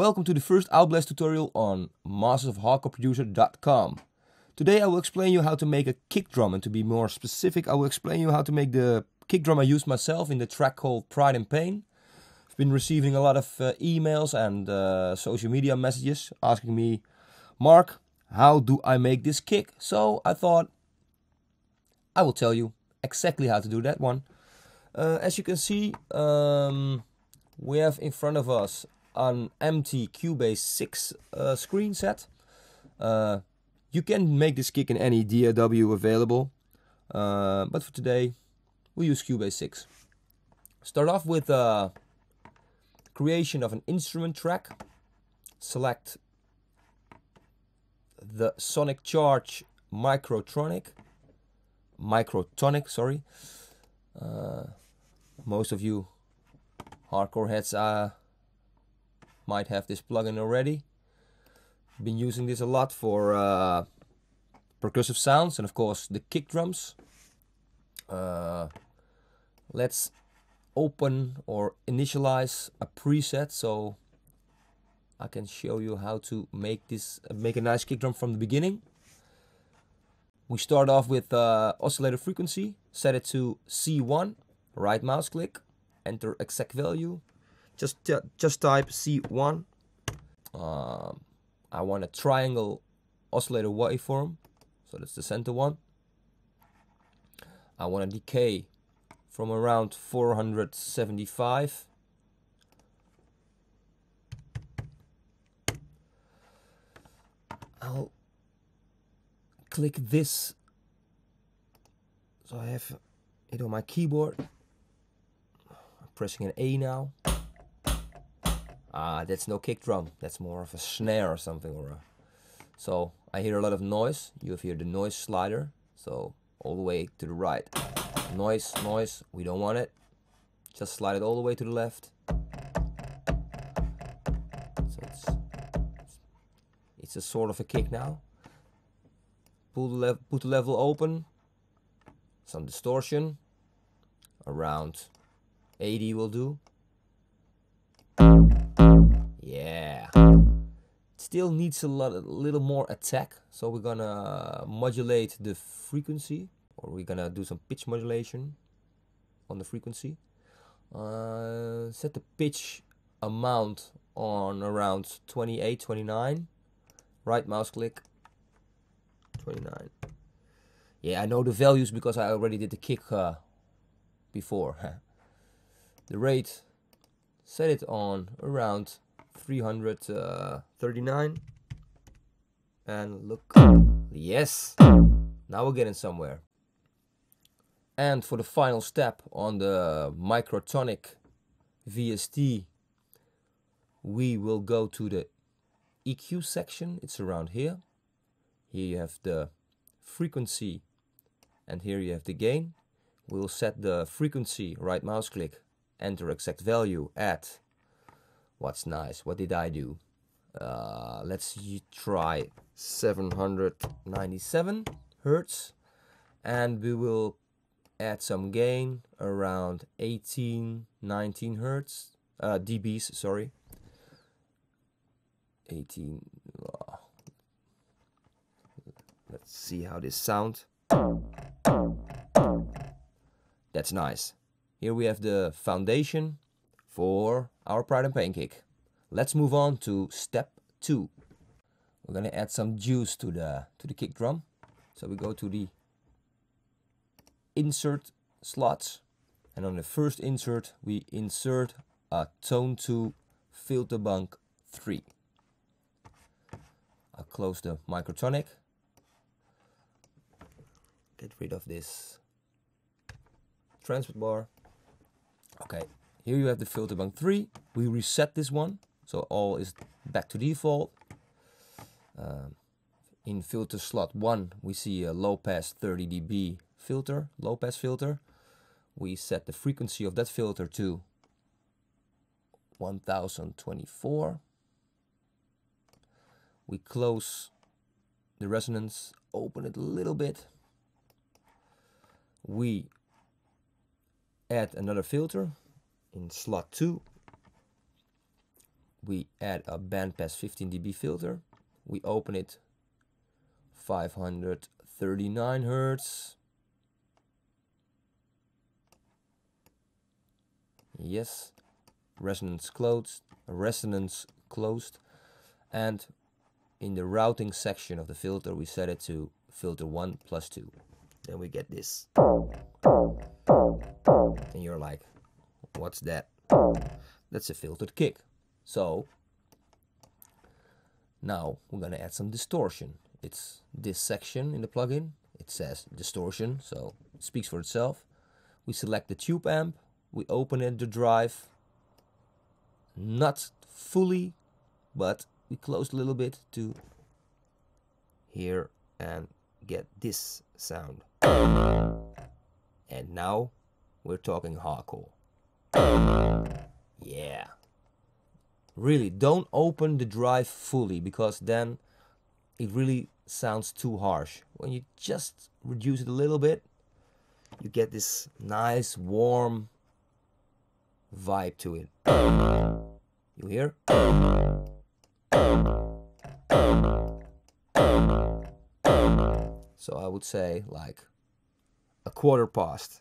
Welcome to the first Outblast tutorial on mastersofhardcoreproducer.com. Today I will explain you how to make a kick drum and to be more specific I will explain you how to make the kick drum I used myself in the track called Pride and Pain. I've been receiving a lot of uh, emails and uh, social media messages asking me, Mark, how do I make this kick? So I thought I will tell you exactly how to do that one. Uh, as you can see, um, we have in front of us an empty Cubase 6 uh, screen set. Uh, you can make this kick in any DAW available, uh, but for today we use Cubase 6. Start off with uh, creation of an instrument track. Select the Sonic Charge Microtronic, Microtonic, sorry. Uh, most of you hardcore heads uh, might have this plugin already. Been using this a lot for uh, percussive sounds and of course the kick drums. Uh, let's open or initialize a preset so I can show you how to make this make a nice kick drum from the beginning. We start off with uh, oscillator frequency, set it to C1, right mouse click, enter exact value, just just type C1. Um, I want a triangle oscillator waveform, so that's the center one. I want a decay from around 475. I'll click this so I have it on my keyboard. I'm pressing an A now. Ah, that's no kick drum. That's more of a snare or something. Or a... So I hear a lot of noise. You hear the noise slider. So all the way to the right. Noise, noise. We don't want it. Just slide it all the way to the left. So it's it's a sort of a kick now. Pull the level, put the level open. Some distortion. Around 80 will do. Still needs a, lot, a little more attack. So we're gonna modulate the frequency. Or we're gonna do some pitch modulation on the frequency. Uh, set the pitch amount on around 28, 29. Right mouse click. 29. Yeah, I know the values because I already did the kick uh, before. the rate, set it on around 339 uh, and look yes now we're getting somewhere. And for the final step on the microtonic VST we will go to the EQ section. It's around here. Here you have the frequency and here you have the gain. We'll set the frequency right mouse click enter exact value at What's nice? What did I do? Uh, let's try 797 hertz and we will add some gain around 18 19 hertz uh, dBs sorry 18 oh. let's see how this sounds that's nice here we have the foundation for our Pride and kick. Let's move on to step two. We're gonna add some juice to the to the kick drum. So we go to the insert slots and on the first insert we insert a tone 2 Filterbank 3. I'll close the microtonic. Get rid of this transport bar. Okay, here you have the filter bank 3. We reset this one, so all is back to default. Um, in filter slot 1, we see a low pass 30 dB filter, low pass filter. We set the frequency of that filter to 1024. We close the resonance, open it a little bit. We add another filter in slot 2 we add a bandpass 15 dB filter. We open it 539 hertz. Yes, resonance closed, resonance closed, and in the routing section of the filter we set it to filter 1 plus 2. Then we get this. And you're like, what's that? That's a filtered kick. So now we're gonna add some distortion. It's this section in the plugin. It says distortion, so it speaks for itself. We select the tube amp, we open it, the drive, not fully, but we close a little bit to hear and get this sound. And now we're talking hardcore. Yeah. Really, don't open the drive fully because then it really sounds too harsh. When you just reduce it a little bit, you get this nice warm vibe to it. You hear? So I would say like a quarter past.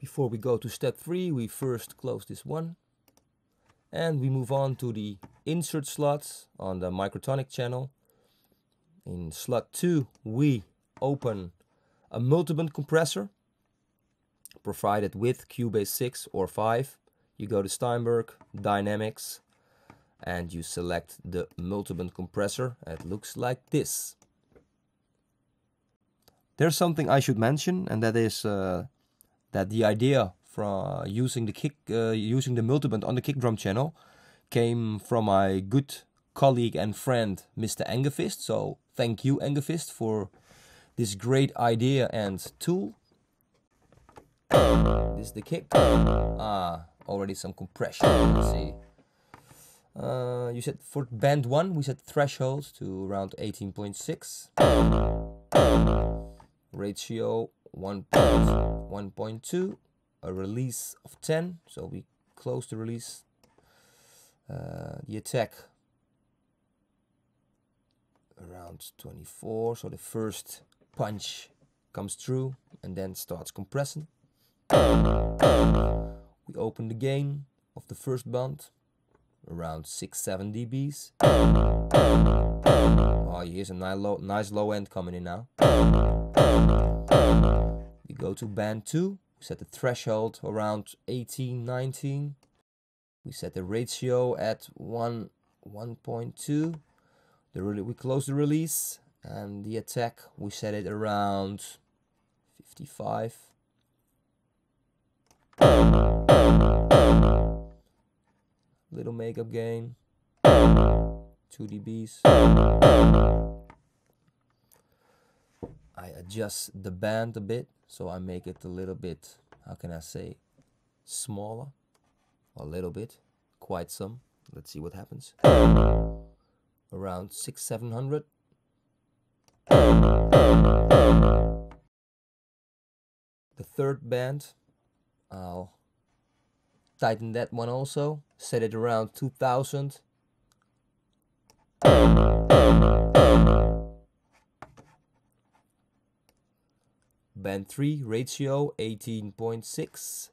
Before we go to step three, we first close this one. And we move on to the insert slots on the Microtonic channel. In slot 2, we open a multiband compressor provided with Cubase 6 or 5. You go to Steinberg, Dynamics, and you select the multiband compressor. It looks like this. There's something I should mention, and that is uh, that the idea from using the kick, uh, using the multiband on the kick drum channel, came from my good colleague and friend, Mr. Angerfist. So thank you, Angerfist, for this great idea and tool. This is the kick. Ah, already some compression. Let's see. Uh, you said for band one, we set threshold to around 18.6. Ratio 1.1.2. A release of 10. So we close the release. Uh, the attack around 24. So the first punch comes through and then starts compressing. We open the gain of the first band around 6-7 dBs. Oh, here's a nice low, nice low end coming in now. We go to band 2, we set the threshold around 18, 19. We set the ratio at 1, 1.2. The we close the release and the attack we set it around 55 little makeup gain 2 dBs I adjust the band a bit so I make it a little bit how can I say smaller? A little bit. Quite some. Let's see what happens. Around 6 700 the third band I'll tighten that one also set it around 2000 band 3 ratio 18.6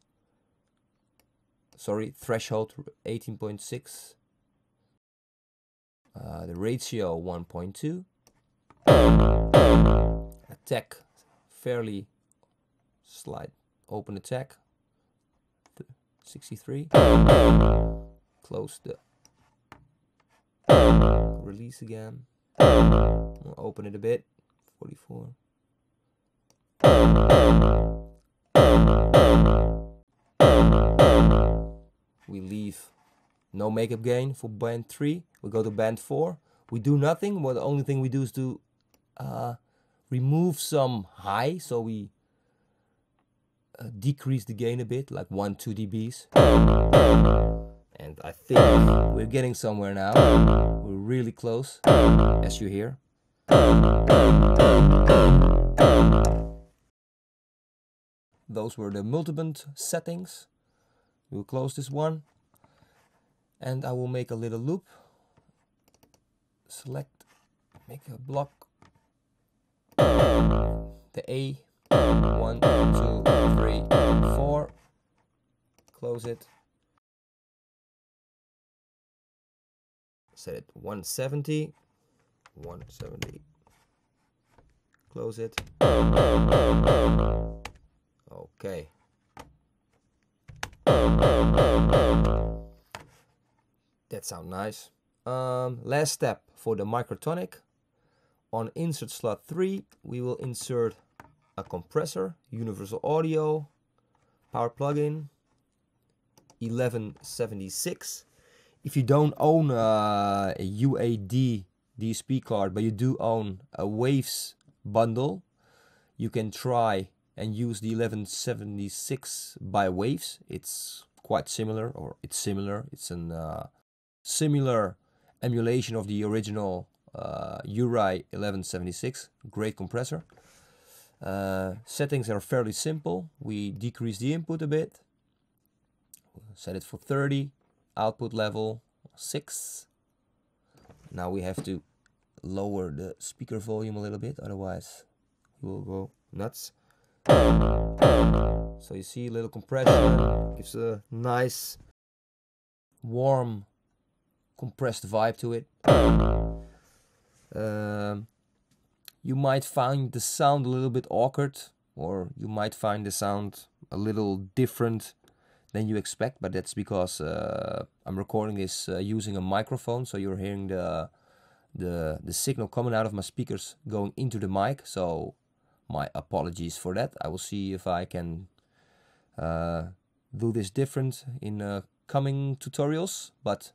sorry threshold 18.6 uh, the ratio 1.2 attack. Fairly slight open attack 63 close the release again. We'll open it a bit. 44 we leave. No makeup gain for band 3 we go to band 4 we do nothing. Well the only thing we do is to uh, remove some high. So we uh, decrease the gain a bit, like 1, 2 dBs. And I think we're getting somewhere now. We're really close, as you hear. those were the multiband settings. We'll close this one and I will make a little loop. Select, make a block. The A, one, two, three, four. Close it. Set it 170, 170. Close it. Okay. That sounds nice. Um, last step for the microtonic. On insert slot 3, we will insert a compressor, universal audio, power plugin, 1176. If you don't own a UAD DSP card, but you do own a Waves bundle, you can try and use the 1176 by Waves. It's quite similar, or it's similar. It's a uh, similar emulation of the original uh, UREI 1176. Great compressor. Uh, settings are fairly simple. We decrease the input a bit. Set it for 30. Output level 6. Now we have to lower the speaker volume a little bit, otherwise we'll go nuts. So you see a little compression, gives a nice warm compressed vibe to it. Um, you might find the sound a little bit awkward or you might find the sound a little different than you expect but that's because uh, I'm recording this uh, using a microphone so you're hearing the the the signal coming out of my speakers going into the mic. So my apologies for that. I will see if I can uh, do this different in uh, coming tutorials but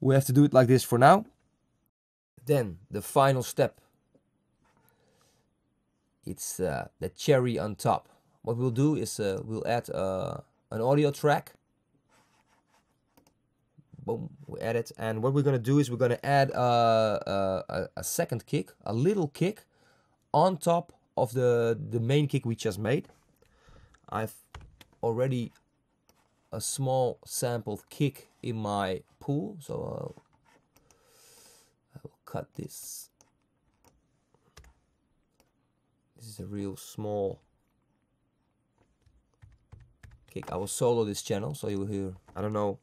we have to do it like this for now. Then the final step it's uh, the cherry on top. What we'll do is uh, we'll add uh, an audio track. Boom we add it. And what we're gonna do is we're gonna add uh, uh, a, a second kick a little kick on top of the the main kick we just made. I've already a small sampled kick in my pool so I'll, I will cut this this is a real small kick. I will solo this channel so you will hear I don't know.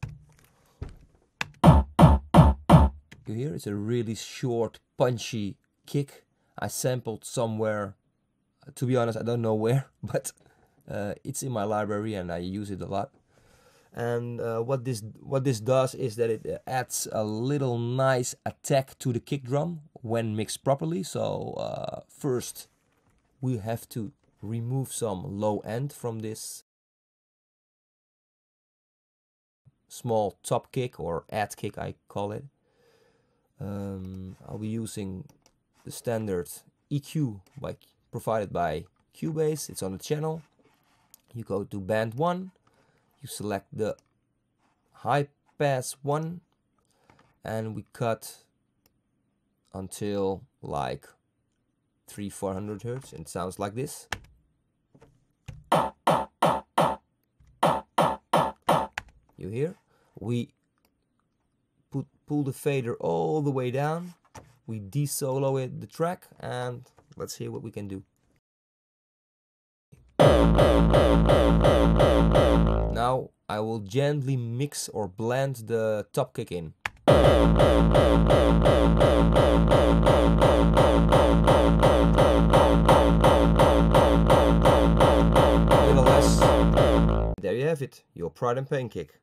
You hear it's a really short punchy kick. I sampled somewhere to be honest I don't know where but uh, it's in my library and I use it a lot. And uh, what this what this does is that it adds a little nice attack to the kick drum when mixed properly. So uh, first we have to remove some low end from this small top kick or add kick I call it. Um, I'll be using the standard EQ by, provided by Cubase. It's on the channel. You go to band 1 you select the high pass one and we cut until like 3 400 hertz and it sounds like this. You hear? We put pull the fader all the way down. We de-solo it the track and let's hear what we can do. Now I will gently mix or blend the top kick in. Have it, your Pride and Pain kick.